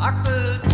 Ackel